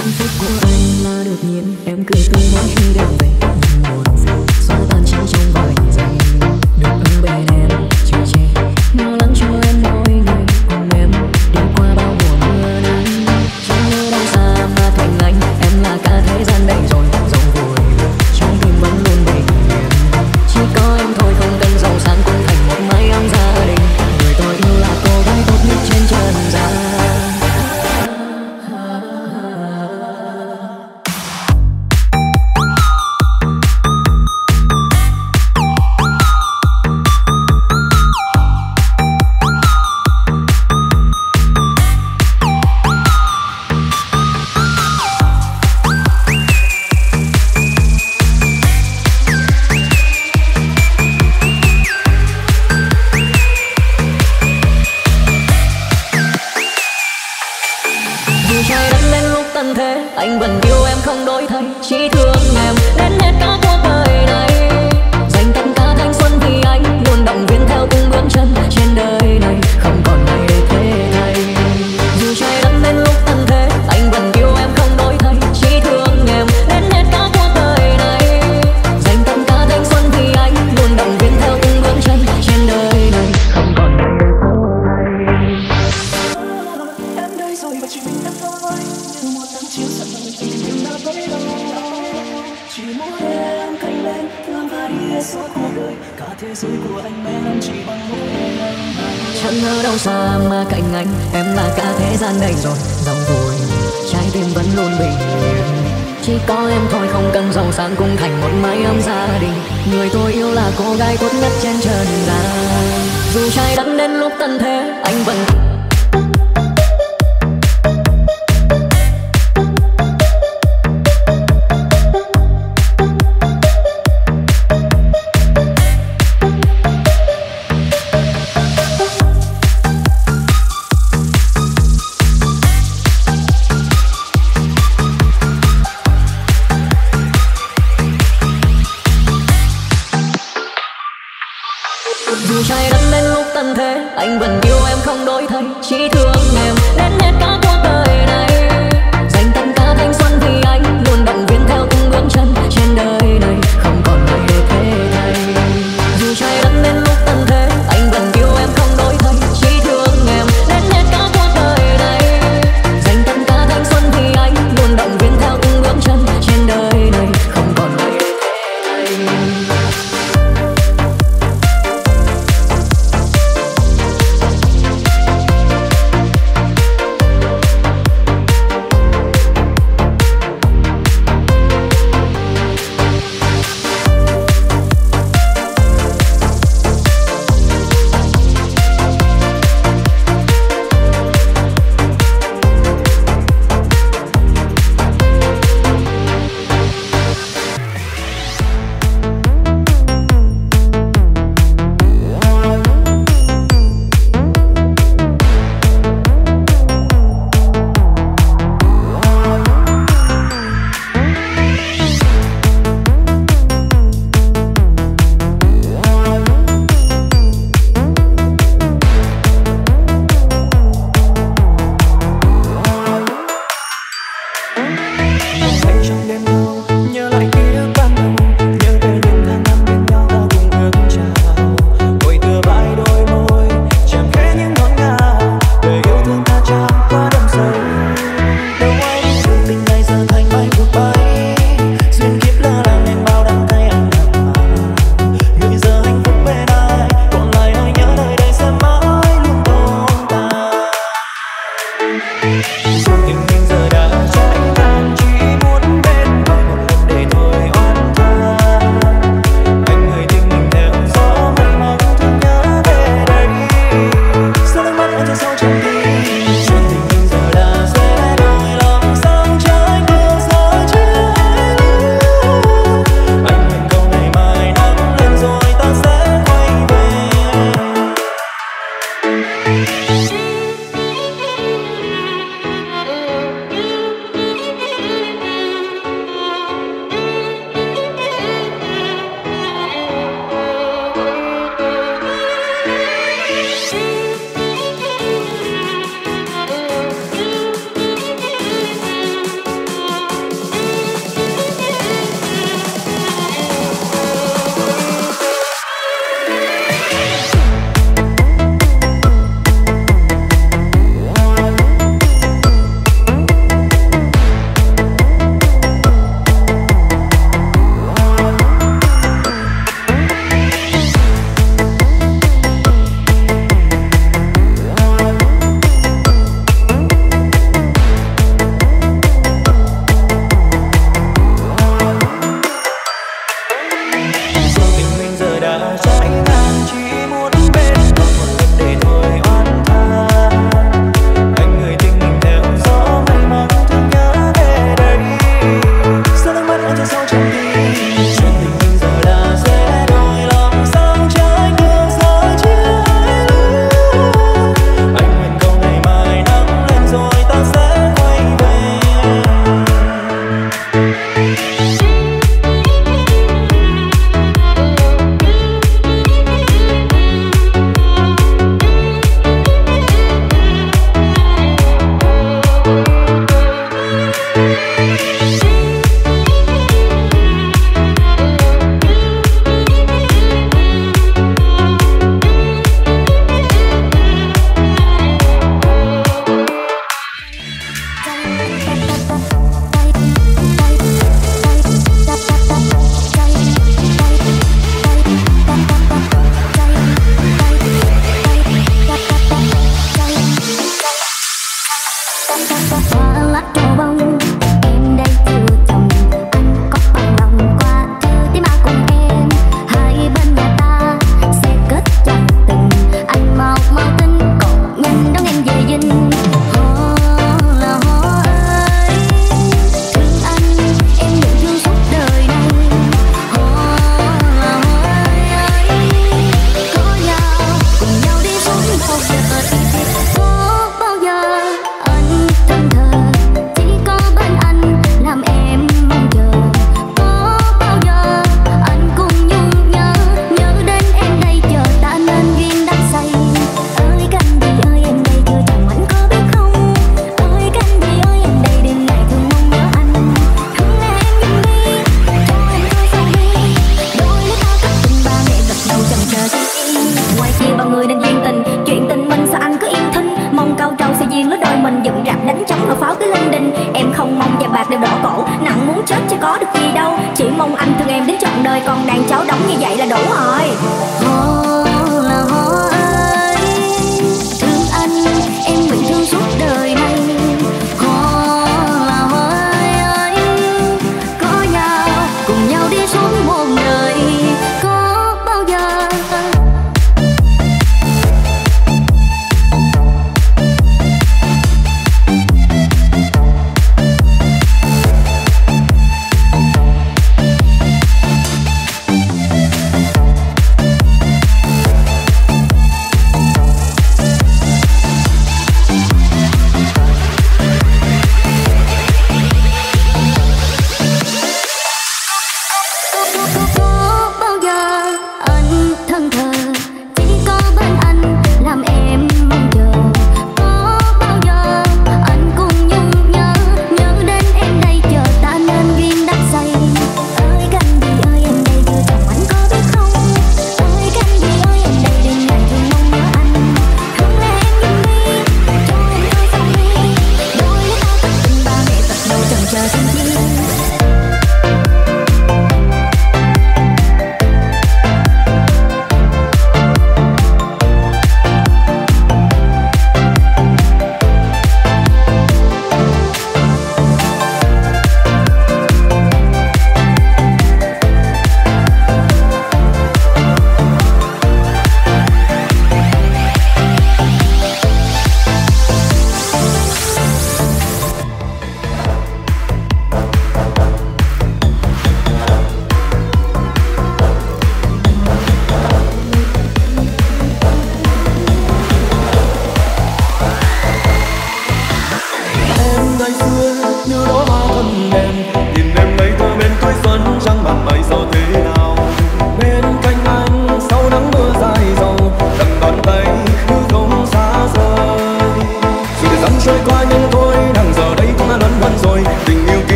hạnh phúc của anh là đột nhiên em cười tung mỗi khi đang về. anh vẫn yêu em không đổi thay chỉ thương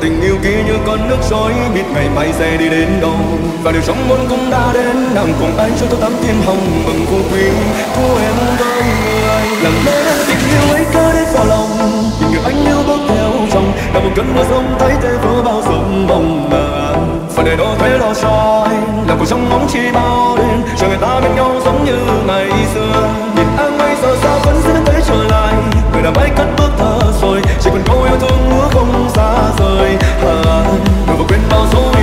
tình yêu kia như con nước trôi biết ngày mai sẽ đi đến đâu? Và điều trong muốn cũng đã đến nàng cùng anh cho tôi tắm thiên hồng mừng cô quý của em với người. Làm nên tình yêu ấy cứ đến vào lòng, tình người anh yêu bước theo chồng là một cơn mưa sông thấy thế vỡ bao giấc mộng mơ và để đó thế lo cho anh, là cuộc trong mong chi bao đêm cho người ta bên nhau giống như ngày xưa người đã mãi cất bước thở rồi. Chỉ còn câu yêu thương nữa không xa rời. À, người vừa quên bao dấu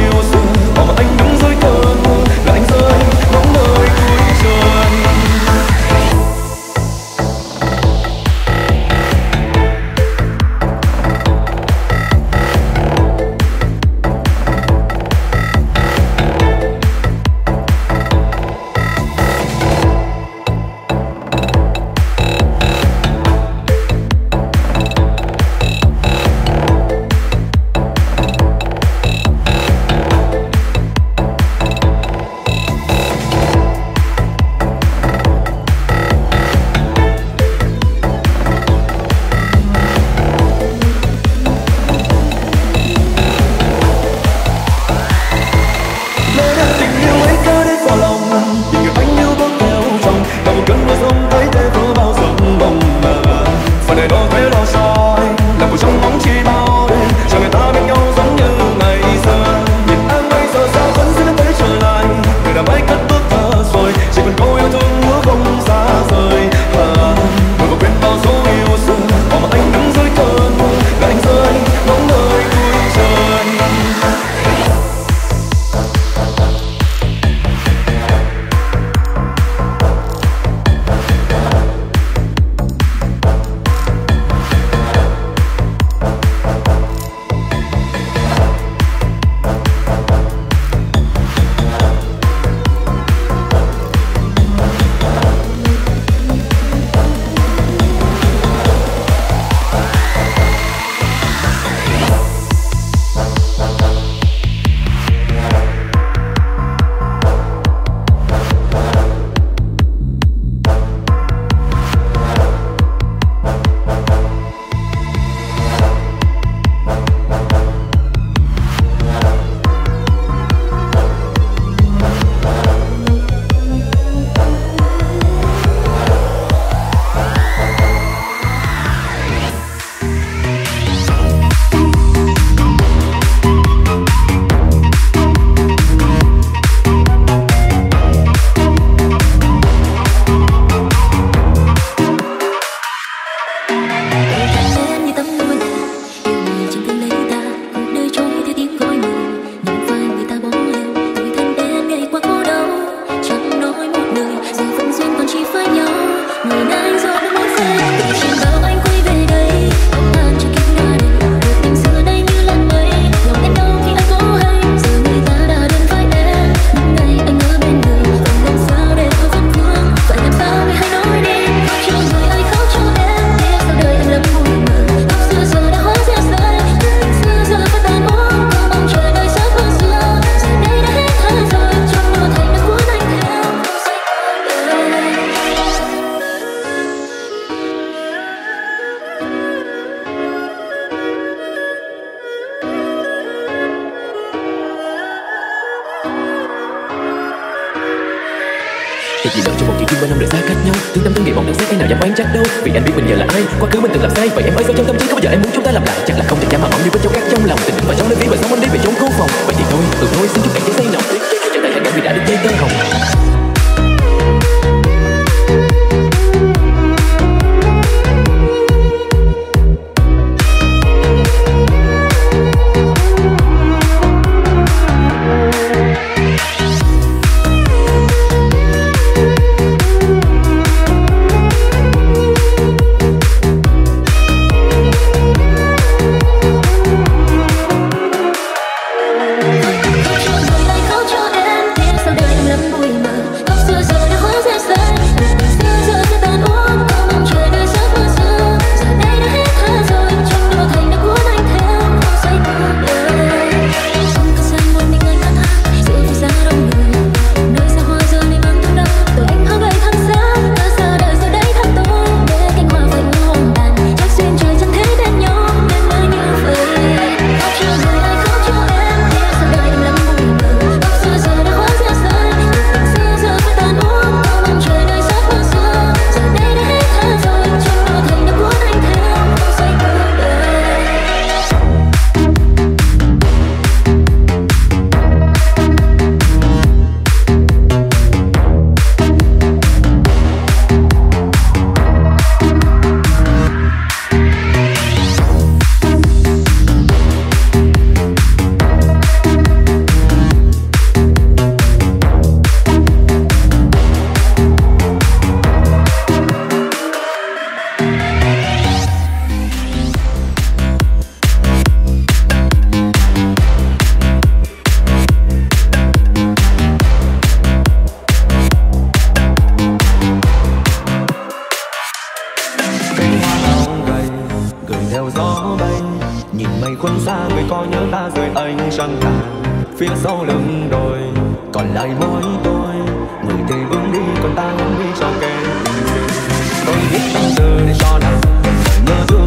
Việc gì đợi cho một chuyện duyên ba năm đời xa cách nhau. Thương tâm thương nghĩ bọn đang xét cái nào dám oán trách đâu? Vì anh biết mình giờ là ai Quá khứ mình từng làm sai Vậy em ơi sao trong tâm trí có bao giờ em muốn chúng ta làm lại? Chắc là không thể dám mà mỏng như vết dấu cát trong lòng. Tình và trong nơi phía và sống anh đi về chốn cô phòng? Vậy thì thôi, từ thôi xin chúc bạn trái say nào Tuyết chơi cho đời hạnh vì đã được dây tơ hồng. theo gió bay. Nhìn mây khuân xa người có nhớ ta rồi anh trăng tàn phía sau lưng đồi, còn lại mỗi tôi. Người thì bước đi, còn ta không đi cho kèm tôi biết tâm tư để cho nàng mơ thương.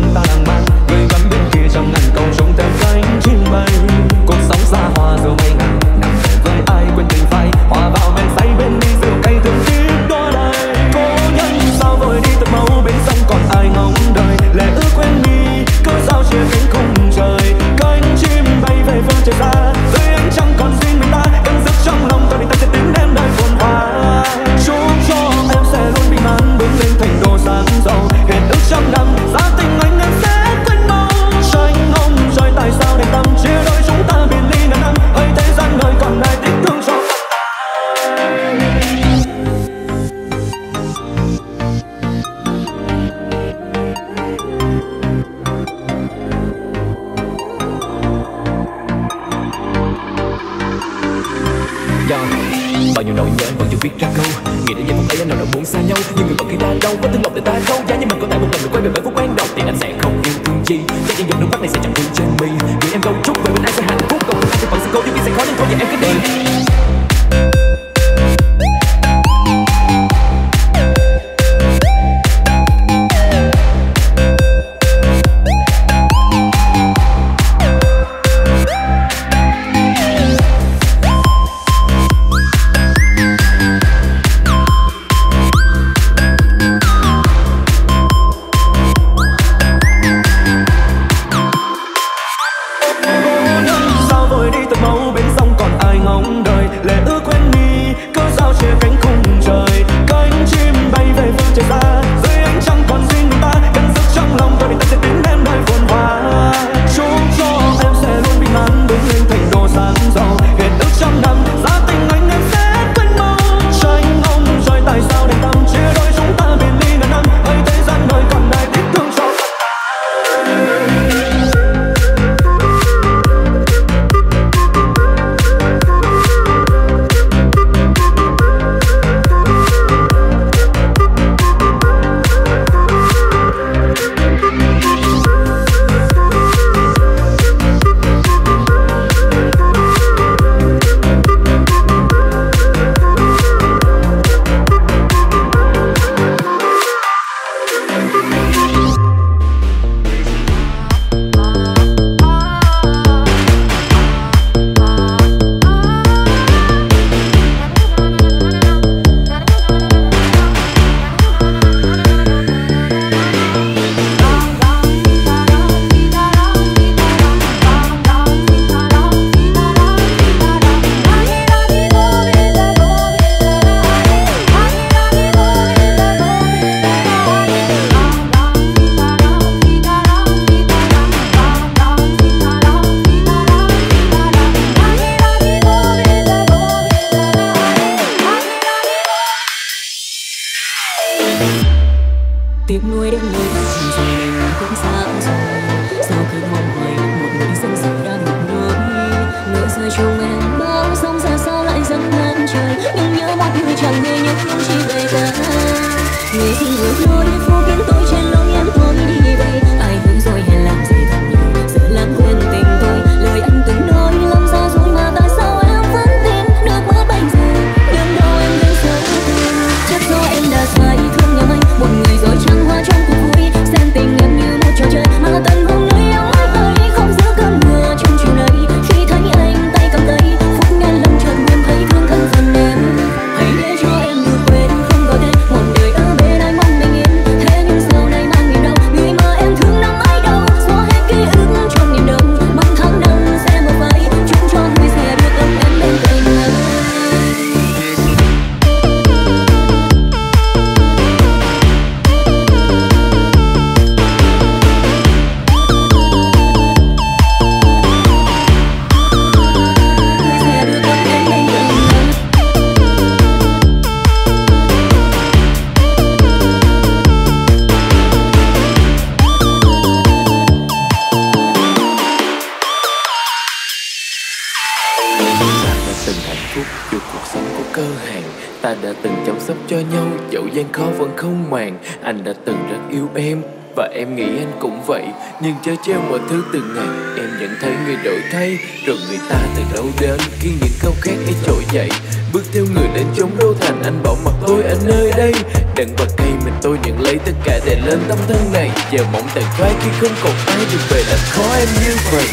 cho nhau. Dẫu gian khó vẫn không màng, anh đã từng rất yêu em, và em nghĩ anh cũng vậy. Nhưng trái treo mọi thứ từng ngày em nhận thấy người đổi thay, rồi người ta từ đâu đến. Khi những câu khác ấy trỗi dậy, bước theo người đến chống đô thành. Anh bỏ mặt tôi ở nơi đây, đặng và cây mình tôi nhận lấy tất cả để lên tấm thân này. Giờ mộng tàn phai khi không còn ai được về là khó em như vậy.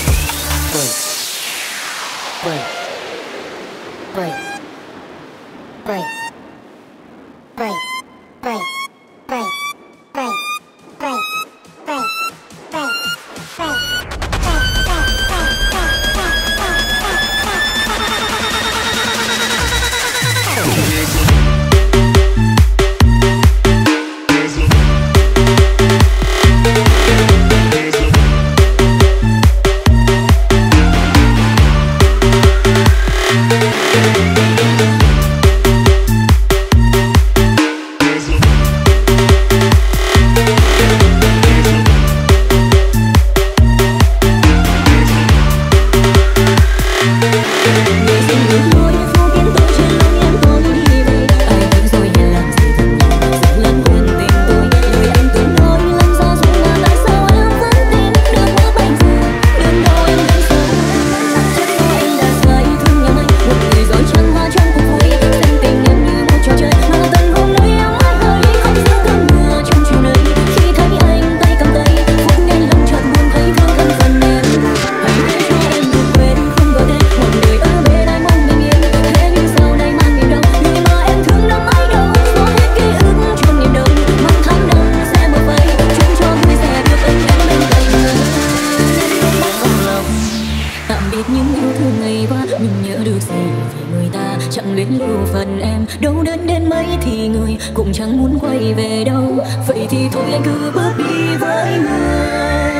hết những yêu thương ngày qua. Mình nhớ được gì vì người ta chẳng luyến lưu phần em. Đâu đến đến mấy thì người cũng chẳng muốn quay về đâu. Vậy thì thôi anh cứ bước đi với người.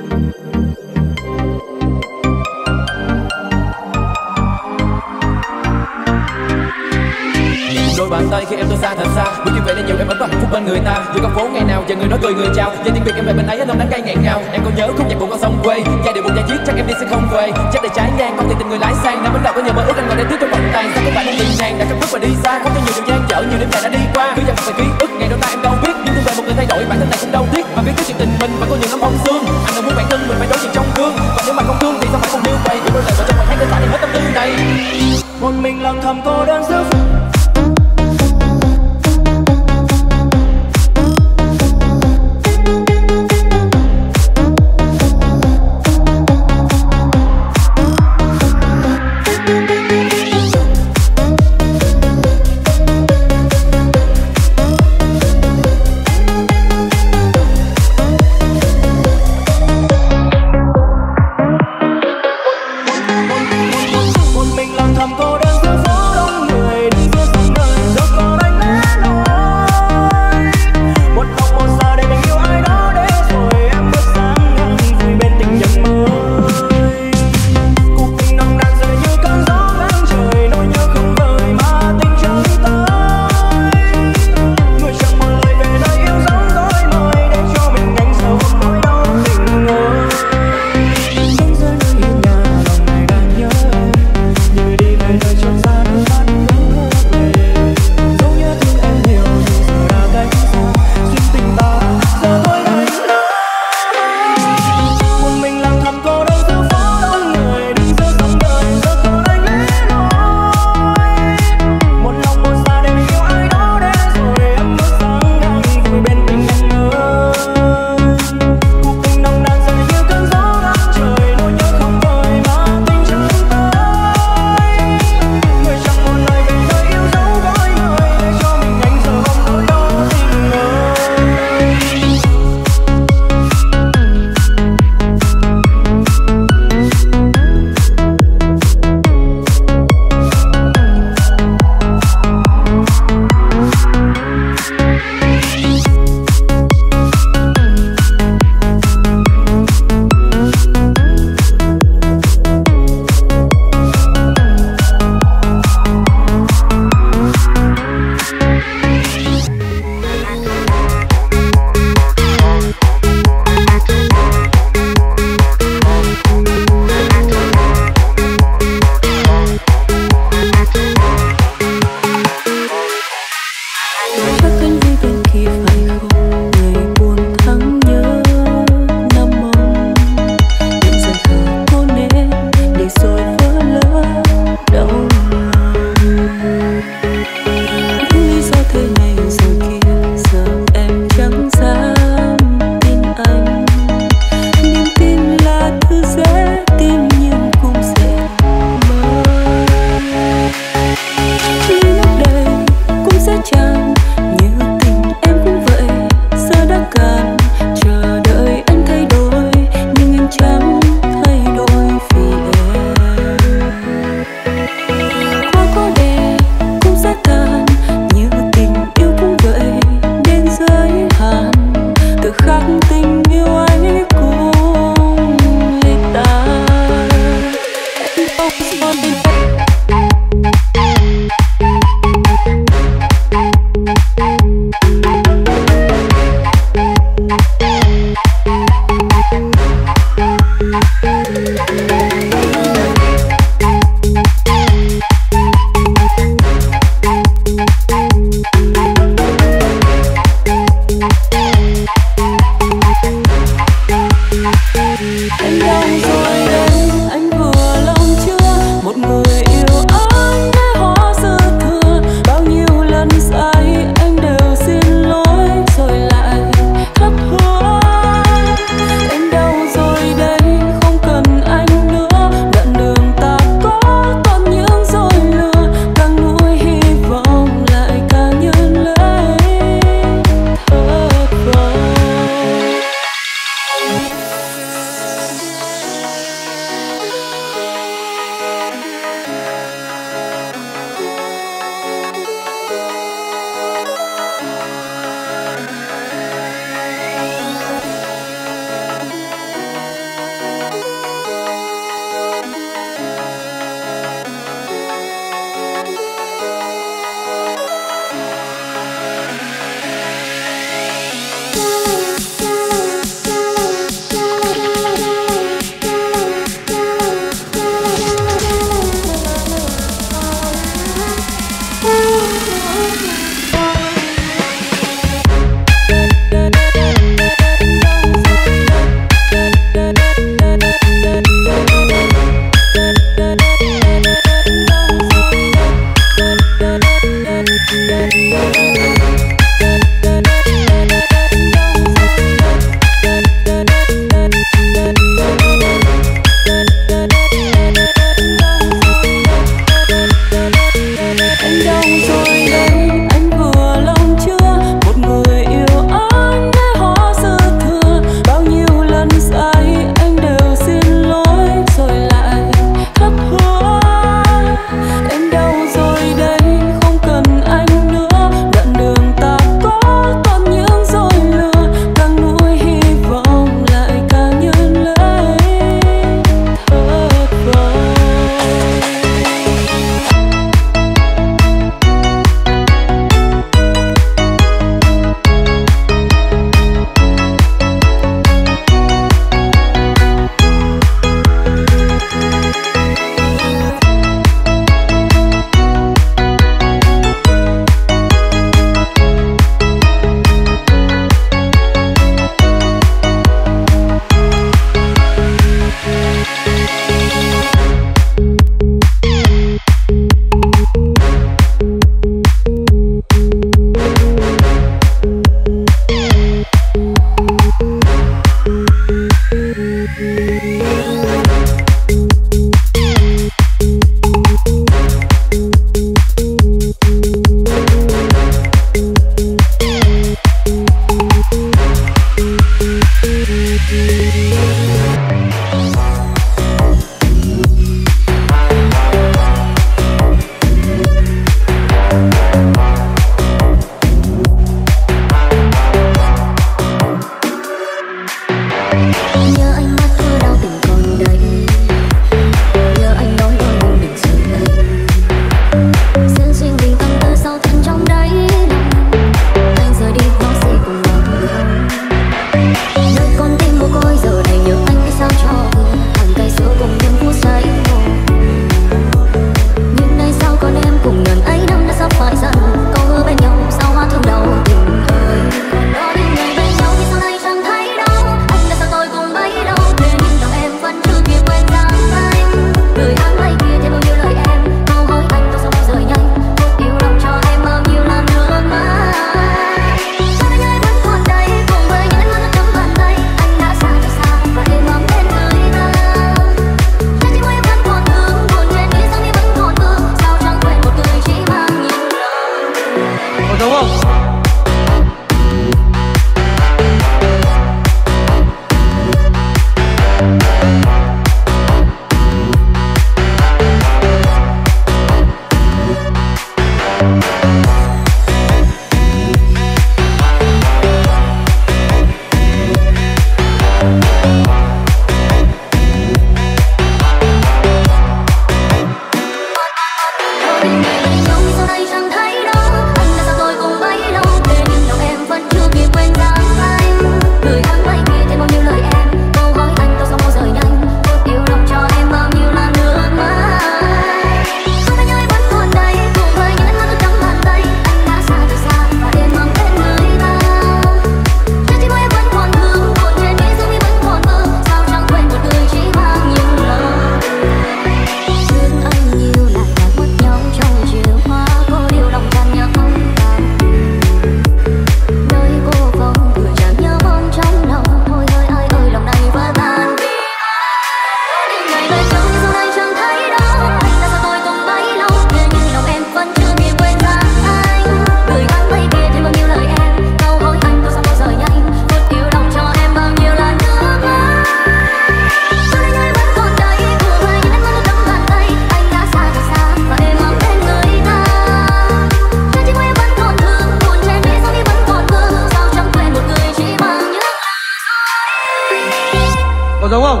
Có giống không?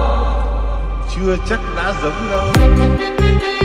Chưa chắc đã giống đâu.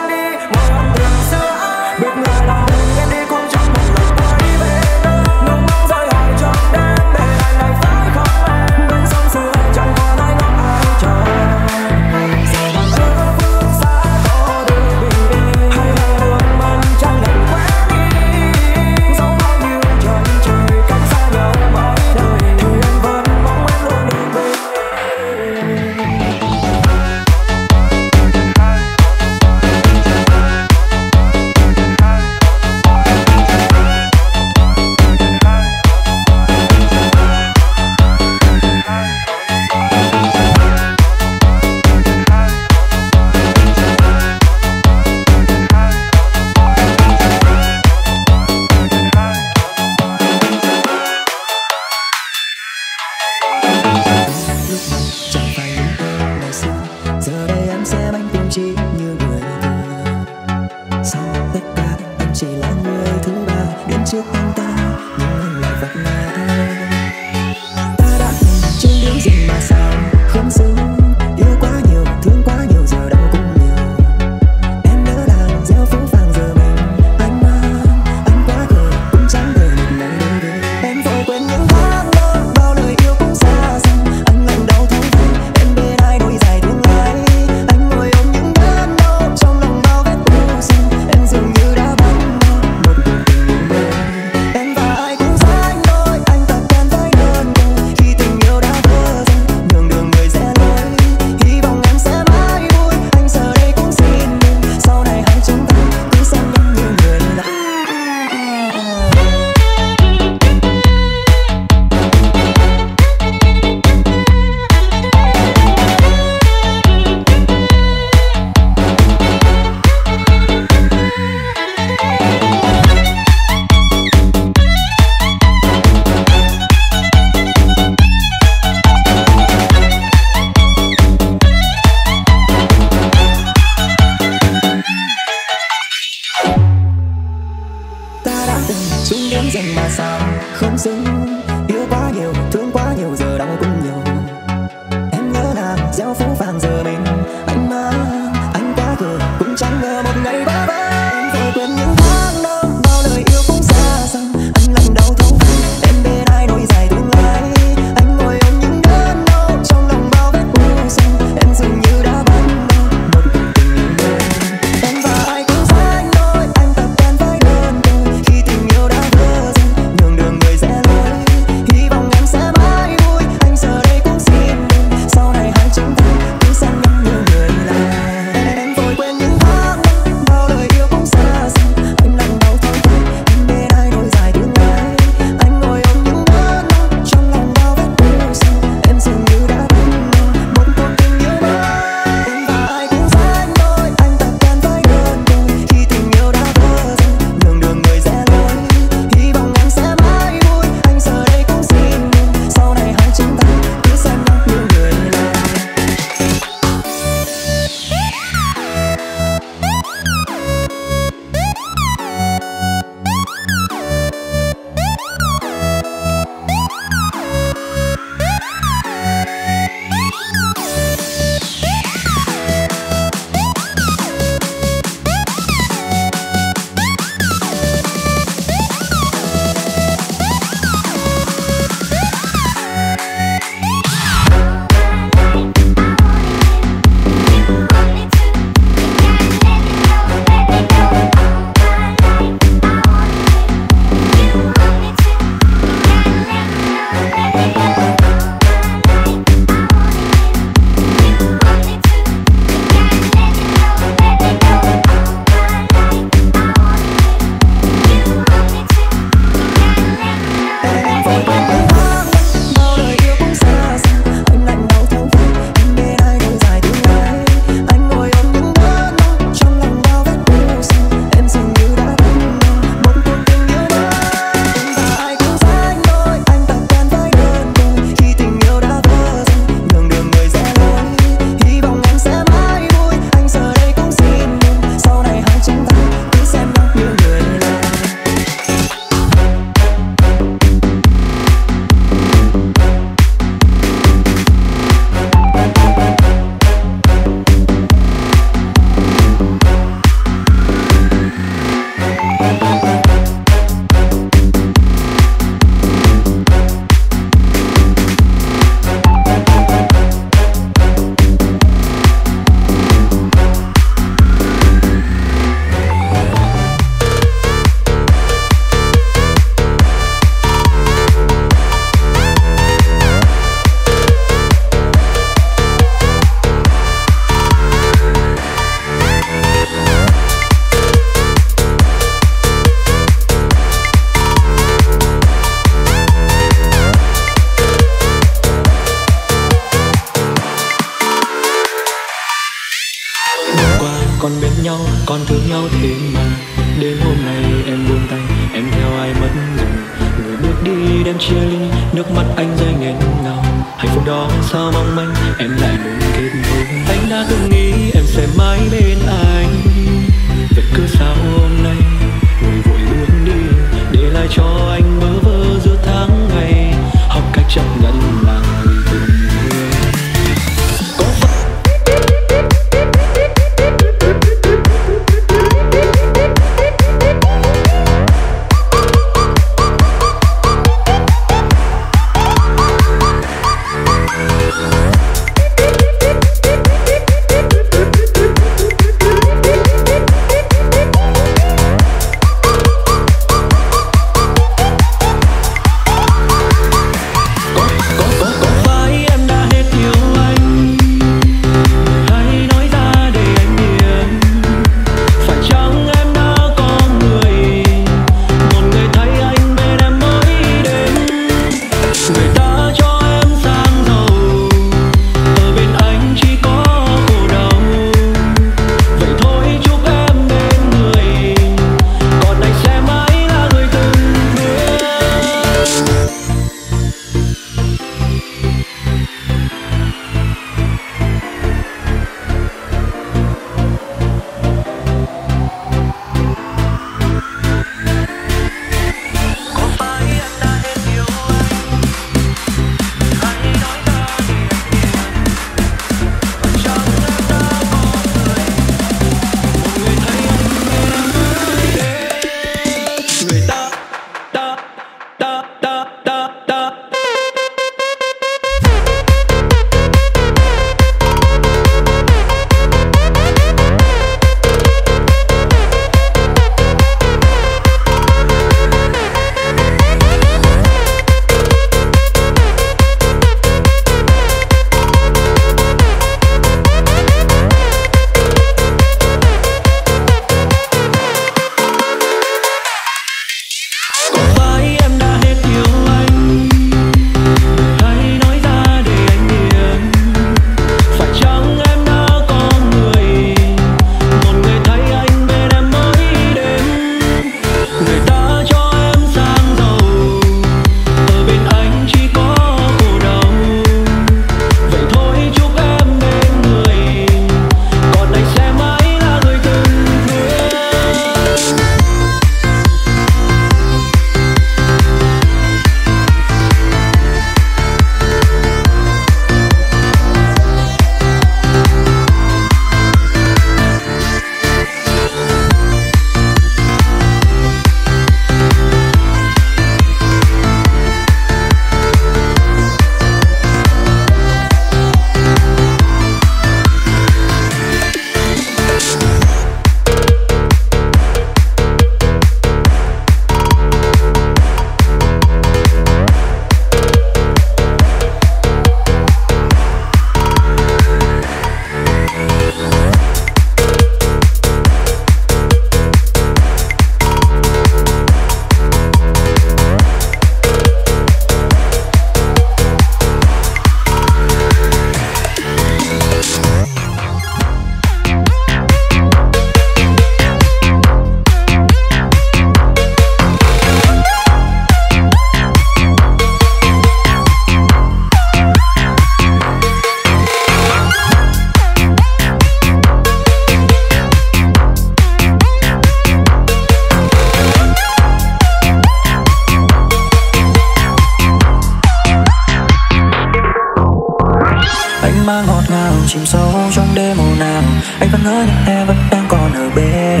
anh vẫn ngỡ như em vẫn đang còn ở bên.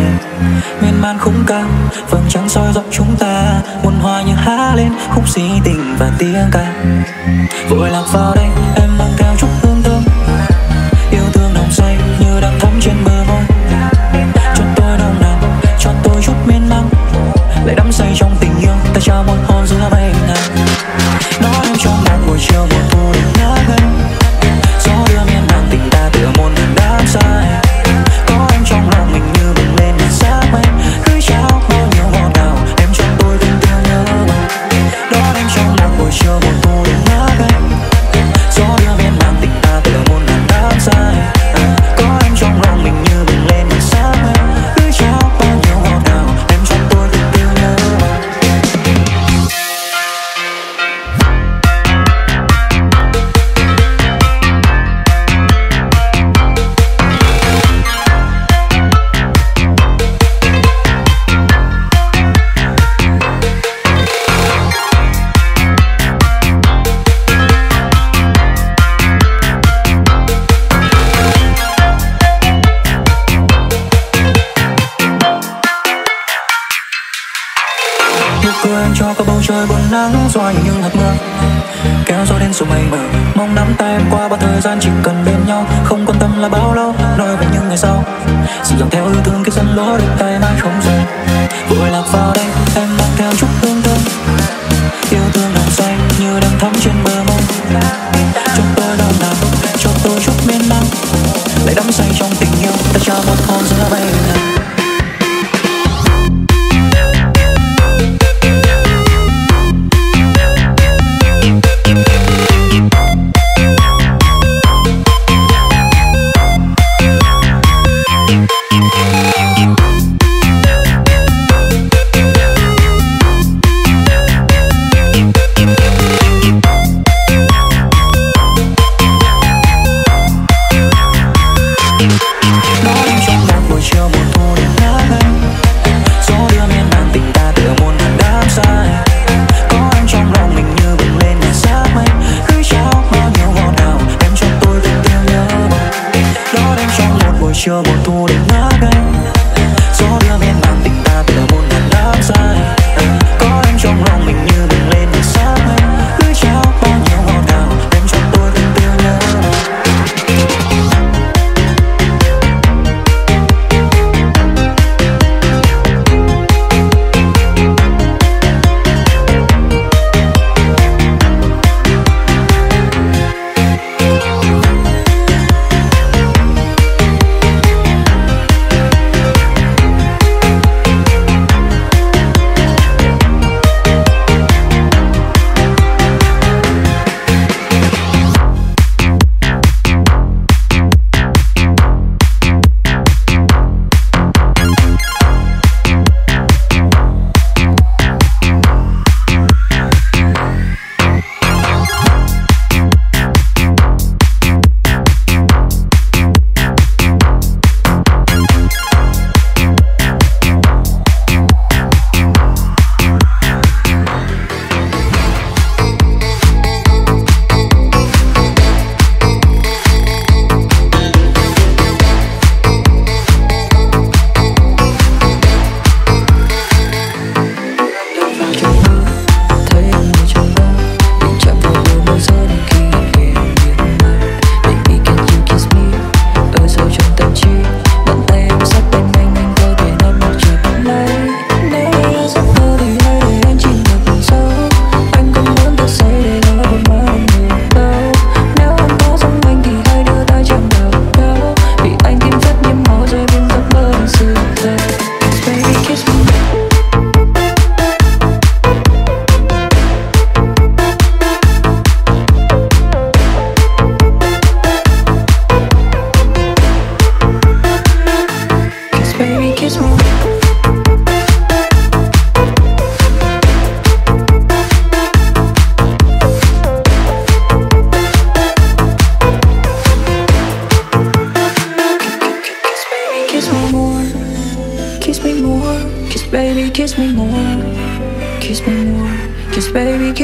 Miên man khung cảnh, vầng trăng soi dọi chúng ta. Muôn hoa như há lên khúc sĩ tình và tiếng ca. Vội lạc vào đây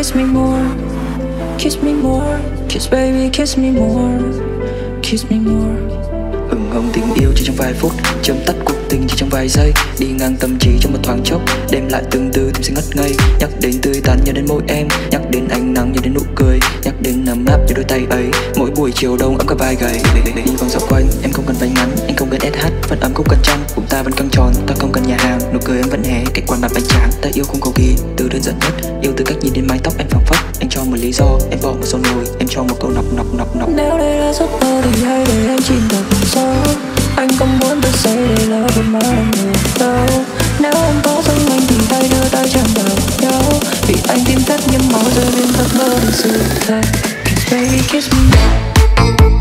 Kiss me more, kiss me more Kiss baby, kiss me more, kiss me more. Hừng hông tình yêu chỉ trong vài phút chấm tắt cuộc tình chỉ trong vài giây. Đi ngang tâm trí trong một thoáng chốc, đem lại từng tư tim sẽ ngất ngây. Nhắc đến tươi tắn nhớ đến môi em, nhắc đến ánh nắng nhớ đến nụ cười. Nhắc đến nắm áp nhớ đôi tay ấy, mỗi buổi chiều đông ấm cả vai gầy. Đi vòng dọc quanh, em không cần váy ngắn anh không cần sh vẫn ấm không cần trăng cũng ta vẫn căng tròn, ta không cần nhà hàng. Nụ cười em vẫn hé cái quan mặt anh tráng. Ta yêu không cầu kỳ, từ đơn giản nhất, yêu từ cách nhìn đến mái tóc em phẳng phất. Anh cho một lý do, em bỏ một son môi em cho một câu nọc nọc nọc nọc. Nếu đây là giấc mơ thì hãy để em chìm vào sâu anh không muốn tôi say để lỡ bên mà anh người đâu. Nếu em có sống anh thì hãy đưa tay chạm vào nhau. Vì anh tim thắt những máu rơi bên giấc mơ được sự thật. Cause baby, kiss me. now